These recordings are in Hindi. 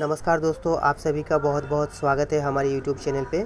नमस्कार दोस्तों आप सभी का बहुत बहुत स्वागत है हमारे YouTube चैनल पे।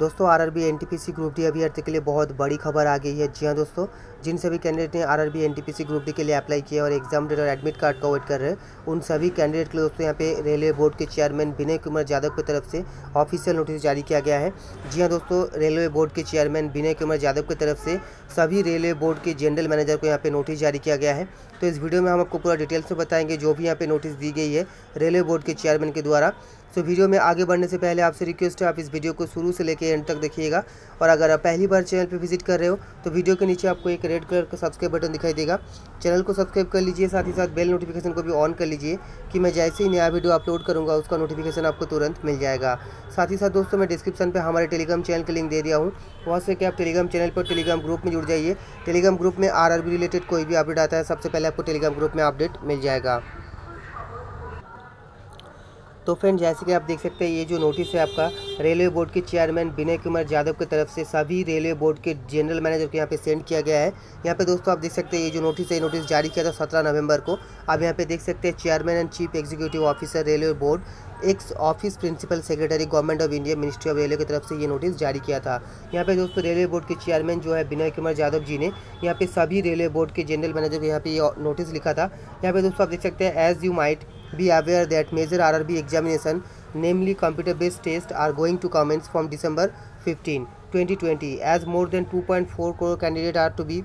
दोस्तों आरआरबी एनटीपीसी ग्रुप डी अभ्यर्थी के लिए बहुत बड़ी खबर आ गई है। जी हाँ दोस्तों जिन सभी कैंडिडेट ने आरआरबी एनटीपीसी ग्रुप डी के लिए अप्लाई किया और एग्ज़ाम डेट और एडमिट कार्ड का वेट कर रहे हैं, उन सभी कैंडिडेट के लिए दोस्तों यहाँ पे रेलवे बोर्ड के चेयरमैन विनय कुमार यादव की तरफ़ से ऑफिशियल नोटिस जारी किया गया है। जी हाँ दोस्तों रेलवे बोर्ड के चेयरमैन विनय कुमार यादव की तरफ़ से सभी रेलवे बोर्ड के जनरल मैनेजर को यहाँ पे नोटिस जारी किया गया है। तो इस वीडियो में हम आपको पूरा डिटेल्स में बताएँगे, जो भी यहाँ पे नोटिस दी गई है रेलवे बोर्ड के चेयरमैन के द्वारा। तो वीडियो में आगे बढ़ने से पहले आपसे रिक्वेस्ट है, आप इस वीडियो को शुरू से लेकर एंड तक देखिएगा। और अगर आप पहली बार चैनल पर विज़िट कर रहे हो तो वीडियो के नीचे आपको एक रेड कलर का सब्सक्राइब बटन दिखाई देगा। चैनल को सब्सक्राइब कर लीजिए, साथ ही साथ बेल नोटिफिकेशन को भी ऑन कर लीजिए कि मैं जैसे ही नया वीडियो अपलोड करूँगा, उसका नोटिफिकेशन आपको तुरंत मिल जाएगा। साथ ही साथ दोस्तों, मैं डिस्क्रिप्शन पर हमारे टेलीग्राम चैनल का लिंक दे दिया हूँ। वहाँ से कि आप टेलीग्राम चैनल पर टेलीग्राम ग्रुप में जुड़ जाइए। टेलीग्राम ग्रुप में आर रिलेटेड कोई भी अपडेट आता है, सबसे पहले आपको टेलीग्राम ग्रुप में अपडेट मिल जाएगा। तो फ्रेंड जैसे कि आप देख सकते हैं, ये जो नोटिस है आपका, रेलवे बोर्ड के चेयरमैन विनय कुमार यादव की तरफ़ से सभी रेलवे बोर्ड के जनरल मैनेजर को यहाँ पे सेंड किया गया है। यहाँ पे दोस्तों, आप देख सकते हैं, ये जो नोटिस है नोटिस जारी किया था सत्रह नवंबर को। आप यहाँ पे देख सकते हैं chairman and chief executive officer railway board ex office principal secretary government of India ministry of railway की तरफ़ से ये नोटिस जारी किया था। यहाँ पे दोस्तों, रेलवे बोर्ड के चेयरमैन जो है, विनय कुमार यादव जी ने यहाँ पे सभी रेलवे बोर्ड के जनरल मैनेजर को यहाँ पे नोटिस लिखा था। यहाँ पे दोस्तों, आप देख सकते हैं as you might be aware that major RRB examination, namely computer-based tests, are going to commence from December 15, 2020. As more than 2.4 crore candidates are to be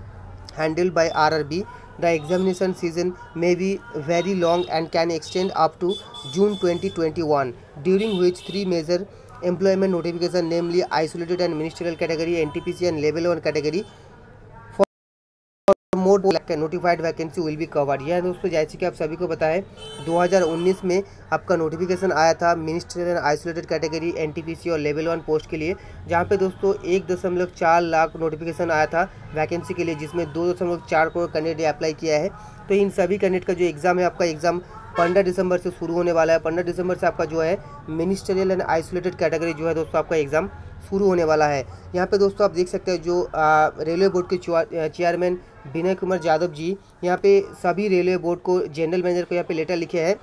handled by RRB, the examination season may be very long and can extend up to June 2021, during which three major employment notifications, namely isolated and ministerial category, NTPC and level 1 category, mode notified vacancy will be covered यह दोस्तों, जैसे कि आप सभी को बताएँ 2019 में आपका नोटिफिकेशन आया था मिनिस्ट्रियल आइसोलेटेड कैटेगरी एनटीपीसी और लेवल वन पोस्ट के लिए, जहाँ पे दोस्तों एक दशमलव चार लाख नोटिफिकेशन आया था वैकेंसी के लिए, जिसमें दो दशमलव चार करोड़ कैंडिडेट अप्लाई किया है। तो इन सभी कैंडिडेट का जो एग्ज़ाम है, आपका एग्ज़ाम पंद्रह दिसंबर से शुरू होने वाला है। पंद्रह दिसंबर से आपका जो है मिनिस्टरियल एंड आइसोलेटेड कैटेगरी जो है दोस्तों, आपका एग्ज़ाम शुरू होने वाला है। यहाँ पे दोस्तों आप देख सकते हैं जो रेलवे बोर्ड के चेयरमैन विनय कुमार यादव जी, यहाँ पे सभी रेलवे बोर्ड को जनरल मैनेजर को यहाँ पे लेटर लिखे हैं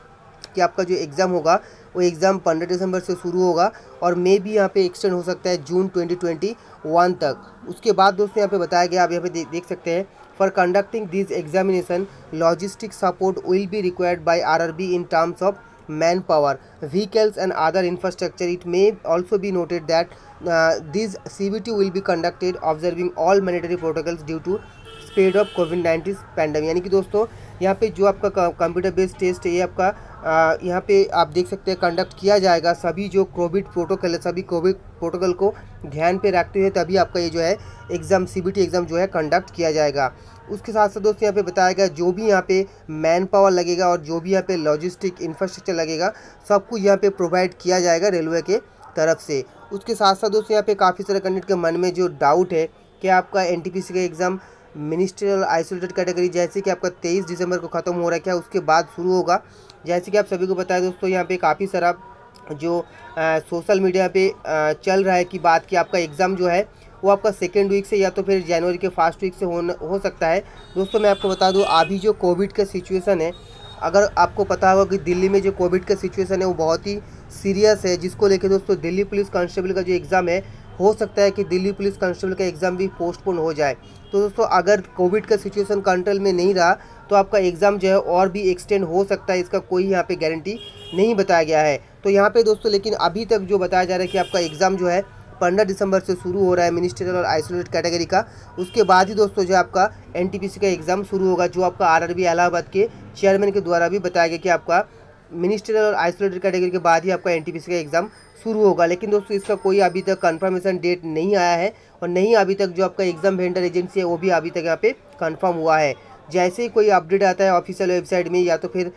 कि आपका जो एग्ज़ाम होगा, वो एग्ज़ाम पंद्रह दिसंबर से शुरू होगा और मे भी यहाँ पे एक्सटेंड हो सकता है जून 2021 तक। उसके बाद दोस्तों यहाँ पे बताया गया, आप यहाँ पे देख सकते हैं for conducting these examination, logistic support will be required by RRB in terms of manpower, vehicles and other infrastructure. It may also be noted that uh, this CBT will be conducted observing all mandatory protocols due to spread of COVID nineteen pandemic यानी कि दोस्तों यहाँ पे जो आपका कंप्यूटर बेस्ड टेस्ट है ये आपका यहाँ पे आप देख सकते हैं कंडक्ट किया जाएगा। सभी जो कोविड प्रोटोकॉल है, सभी कोविड प्रोटोकॉल को ध्यान पे रखते हुए तभी आपका ये जो है एग्ज़ाम सीबीटी एग्ज़ाम जो है कंडक्ट किया जाएगा। उसके साथ साथ दोस्तों यहाँ पे बताया गया, जो भी यहाँ पे मैन पावर लगेगा और जो भी यहाँ पे लॉजिस्टिक इंफ्रास्ट्रक्चर लगेगा सब कुछ यहाँ पे प्रोवाइड किया जाएगा रेलवे के तरफ़ से। उसके साथ साथ दोस्तों यहाँ पे काफ़ी सारे कैंडिडेट के मन में जो डाउट है कि आपका एनटीपीसी का एग्ज़ाम मिनिस्ट्रियल आइसोलेटेड कैटेगरी जैसे कि आपका तेईस दिसंबर को ख़त्म हो रहा है उसके बाद शुरू होगा? जैसे कि आप सभी को बताया दोस्तों यहाँ पे काफ़ी सारा जो आ, सोशल मीडिया पे आ, चल रहा है कि बात कि आपका एग्ज़ाम जो है वो आपका सेकेंड वीक से या तो फिर जनवरी के फ़र्स्ट वीक से हो हो सकता है। दोस्तों मैं आपको बता दूँ अभी जो कोविड का सिचुएसन है अगर आपको पता होगा कि दिल्ली में जो कोविड का सिचुएसन है वो बहुत ही सीरियस है जिसको लेकर दोस्तों दिल्ली पुलिस कांस्टेबल का जो एग्ज़ाम है हो सकता है कि दिल्ली पुलिस कांस्टेबल का एग्ज़ाम भी पोस्टपोन हो जाए। तो दोस्तों, अगर कोविड का सिचुएशन कंट्रोल में नहीं रहा तो आपका एग्ज़ाम जो है और भी एक्सटेंड हो सकता है, इसका कोई यहाँ पे गारंटी नहीं बताया गया है। तो यहाँ पे दोस्तों, लेकिन अभी तक जो बताया जा रहा है कि आपका एग्ज़ाम जो है पंद्रह दिसंबर से शुरू हो रहा है मिनिस्ट्रियल और आइसोलेट कैटेगरी का। उसके बाद ही दोस्तों, जो आपका एनटीपीसी का एग्ज़ाम शुरू होगा, जो आपका आरआरबी इलाहाबाद के चेयरमैन के द्वारा भी बताया गया कि आपका मिनिस्ट्रियल और आइसोलेटेड कैटेगरी के बाद ही आपका एनटीपीसी का एग्ज़ाम शुरू होगा। लेकिन दोस्तों इसका कोई अभी तक कन्फर्मेशन डेट नहीं आया है और नहीं अभी तक जो आपका एग्ज़ाम वेंडर एजेंसी है वो भी अभी तक यहाँ पे कंफर्म हुआ है। जैसे ही कोई अपडेट आता है ऑफिशियल वेबसाइट में या तो फिर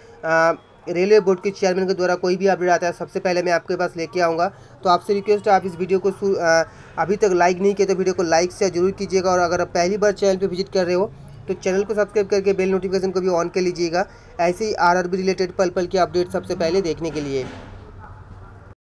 रेलवे बोर्ड के चेयरमैन के द्वारा कोई भी अपडेट आता है सबसे पहले मैं आपके पास लेके आऊँगा। तो आपसे रिक्वेस्ट है आप इस वीडियो को आ, अभी तक लाइक नहीं किया तो वीडियो को लाइक से ज़रूर कीजिएगा और अगर आप पहली बार चैनल पर विज़िट कर रहे हो तो चैनल को सब्सक्राइब करके बेल नोटिफिकेशन को भी ऑन कर लीजिएगा। ऐसे ही आर रिलेटेड पल पल की अपडेट सबसे पहले देखने के लिए।